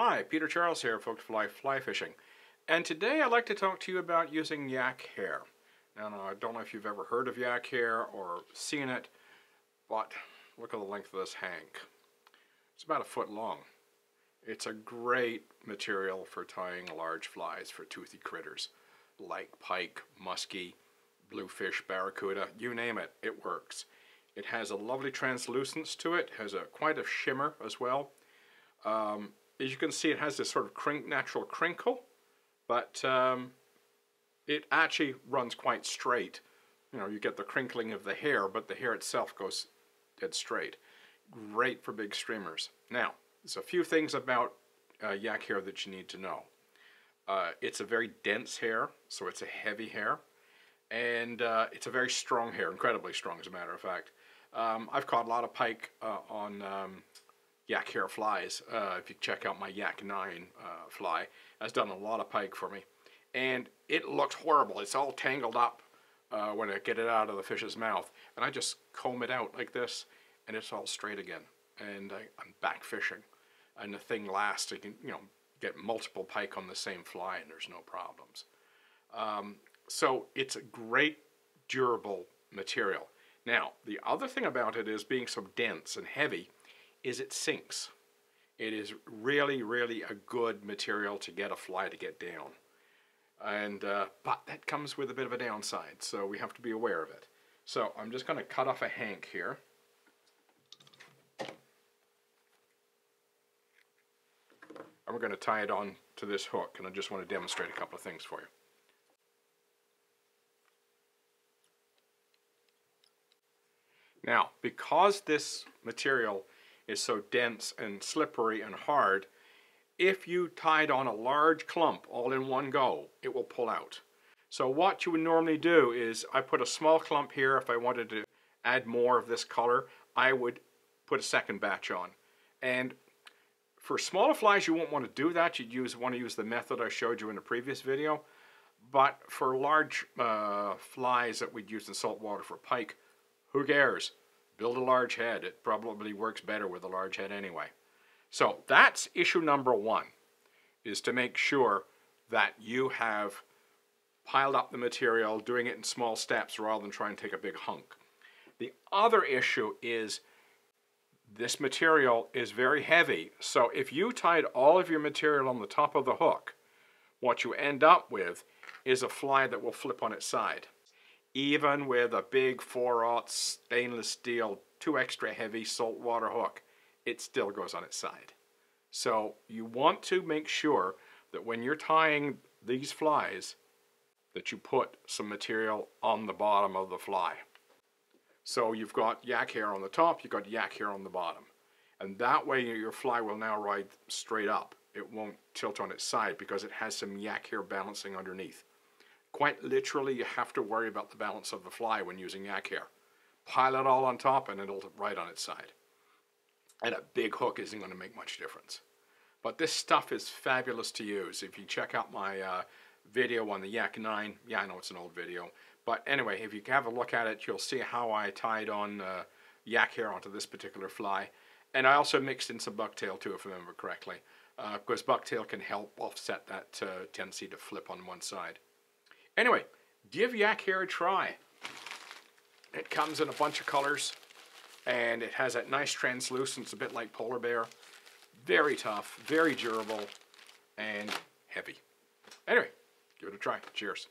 Hi, Peter Charles here, Folk Fly Fly Fishing. And today I'd like to talk to you about using yak hair. Now, I don't know if you've ever heard of yak hair or seen it, but look at the length of this hank. It's about a foot long. It's a great material for tying large flies for toothy critters like pike, muskie, bluefish, barracuda, you name it, it works. It has a lovely translucence to it, has a quite a shimmer as well. Um, as you can see, it has this sort of crink, natural crinkle, but um, it actually runs quite straight. You know, you get the crinkling of the hair, but the hair itself goes dead straight. Great for big streamers. Now, there's a few things about uh, yak hair that you need to know. Uh, it's a very dense hair, so it's a heavy hair, and uh, it's a very strong hair, incredibly strong as a matter of fact. Um, I've caught a lot of pike uh, on um, yak hair flies. Uh, if you check out my yak 9 uh, fly, has done a lot of pike for me. And it looks horrible. It's all tangled up uh, when I get it out of the fish's mouth. And I just comb it out like this, and it's all straight again. And I, am back fishing. And the thing lasts. You can, you know, get multiple pike on the same fly, and there's no problems. Um, so it's a great durable material. Now, the other thing about it is being so dense and heavy, is it sinks. It is really, really a good material to get a fly to get down. And uh, But that comes with a bit of a downside, so we have to be aware of it. So I'm just going to cut off a hank here. And we're going to tie it on to this hook, and I just want to demonstrate a couple of things for you. Now, because this material is so dense and slippery and hard, if you tied on a large clump all in one go, it will pull out. So what you would normally do is, I put a small clump here if I wanted to add more of this color, I would put a second batch on. And for smaller flies, you won't want to do that. You'd use want to use the method I showed you in the previous video. But for large uh, flies that we'd use in saltwater for pike, who cares? Build a large head. It probably works better with a large head anyway. So that's issue number one, is to make sure that you have piled up the material, doing it in small steps rather than trying to take a big hunk. The other issue is this material is very heavy. So if you tied all of your material on the top of the hook, what you end up with is a fly that will flip on its side even with a big 4-aught stainless steel, two extra heavy saltwater hook, it still goes on its side. So you want to make sure that when you're tying these flies, that you put some material on the bottom of the fly. So you've got yak hair on the top, you've got yak hair on the bottom. And that way your fly will now ride straight up. It won't tilt on its side because it has some yak hair balancing underneath. Quite literally, you have to worry about the balance of the fly when using yak hair. Pile it all on top and it'll right on its side. And a big hook isn't going to make much difference. But this stuff is fabulous to use. If you check out my uh, video on the Yak 9, yeah, I know it's an old video. But anyway, if you have a look at it, you'll see how I tied on uh, yak hair onto this particular fly. And I also mixed in some bucktail too, if I remember correctly. Uh, because bucktail can help offset that uh, tendency to flip on one side. Anyway, give yak hair a try. It comes in a bunch of colors and it has that nice translucence, a bit like polar bear. Very tough, very durable, and heavy. Anyway, give it a try. Cheers.